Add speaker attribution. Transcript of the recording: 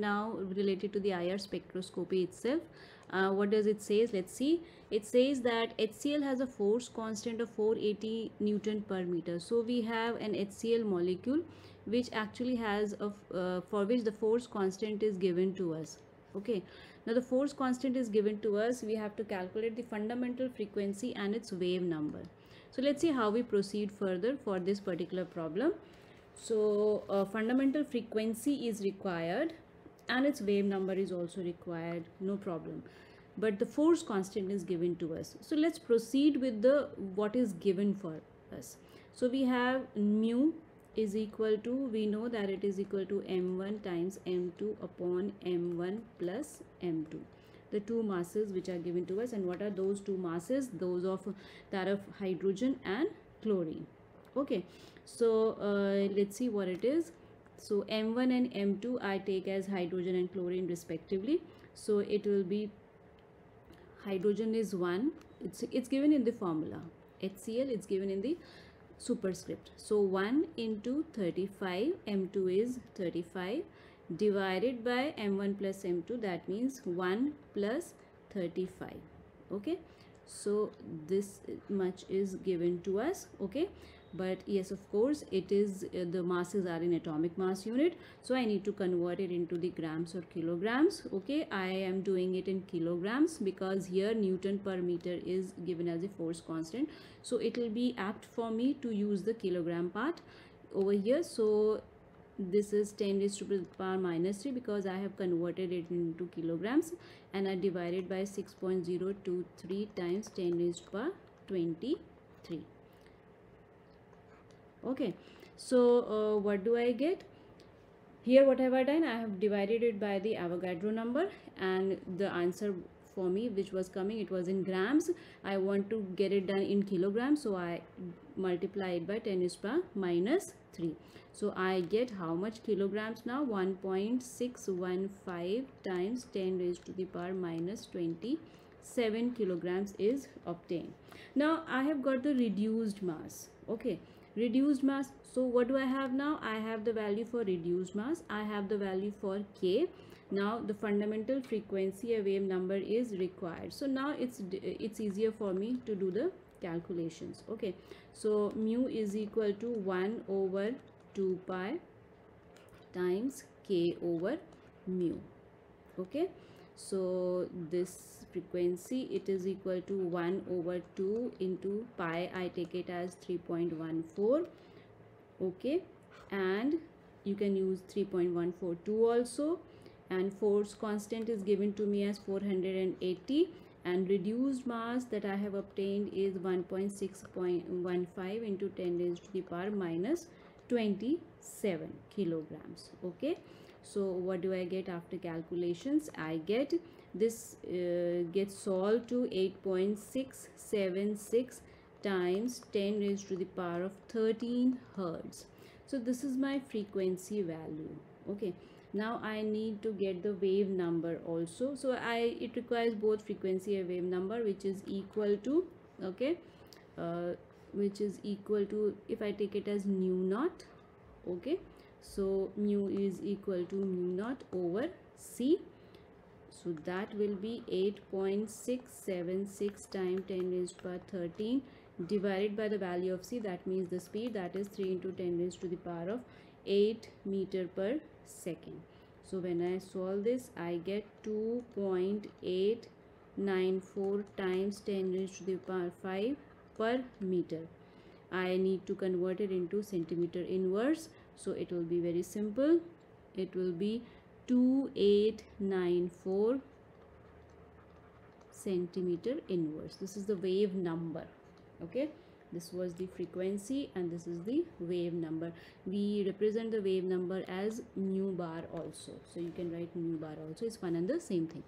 Speaker 1: now related to the IR spectroscopy itself. Uh, what does it says? Let's see. It says that HCl has a force constant of 480 Newton per meter. So we have an HCl molecule which actually has a uh, for which the force constant is given to us. Okay. Now the force constant is given to us. We have to calculate the fundamental frequency and its wave number. So let's see how we proceed further for this particular problem. So uh, fundamental frequency is required and its wave number is also required no problem. But the force constant is given to us. So let's proceed with the what is given for us. So we have mu is equal to we know that it is equal to m1 times m2 upon m1 plus m2 the two masses which are given to us and what are those two masses? Those of that of hydrogen and chlorine. Okay. So uh, let's see what it is so m1 and m2 i take as hydrogen and chlorine respectively. So it will be hydrogen is 1 it's it's given in the formula. Hcl it's given in the superscript. So 1 into 35 m2 is 35 divided by m1 plus m2 that means 1 plus 35 okay? So this much is given to us. Okay but yes of course it is uh, the masses are in atomic mass unit. So i need to convert it into the grams or kilograms. Okay i am doing it in kilograms because here newton per meter is given as a force constant. So it will be apt for me to use the kilogram part over here. So this is 10 raised to the power minus 3 because I have converted it into kilograms and I divided by 6.023 times 10 raised to the power 23 okay. So uh, what do I get? Here what have I done? I have divided it by the Avogadro number and the answer for me which was coming it was in grams. I want to get it done in kilograms so I multiply it by 10 is power minus 3 so I get how much kilograms now? 1.615 times 10 raised to the power minus 27 kilograms is obtained. Now I have got the reduced mass. Okay reduced mass. So what do i have now? I have the value for reduced mass. I have the value for k. Now the fundamental frequency a wave number is required. So now it's it's easier for me to do the calculations. Okay. So mu is equal to 1 over 2 pi times k over mu. Okay. So this frequency it is equal to 1 over 2 into pi i take it as 3.14 okay? And you can use 3.142 also. And force constant is given to me as 480 and reduced mass that I have obtained is 1.6.15 into 10 raised to the power minus 27 kilograms okay? So what do i get after calculations? I get this uh, gets solved to 8.676 times 10 raised to the power of 13 hertz. So this is my frequency value. Okay. Now i need to get the wave number also. So i it requires both frequency and wave number which is equal to okay uh, which is equal to if i take it as nu naught okay. So mu is equal to nu naught over c so that will be 8.676 times 10 raised to 13 divided by the value of c. That means the speed that is 3 into 10 raised to the power of 8 meter per second. So when i solve this i get 2.894 times 10 raised to the power 5 per meter. I need to convert it into centimeter inverse. So it will be very simple. It will be 2894 centimeter inverse this is the wave number okay? This was the frequency and this is the wave number. We represent the wave number as nu bar also. So you can write nu bar also it's one and the same thing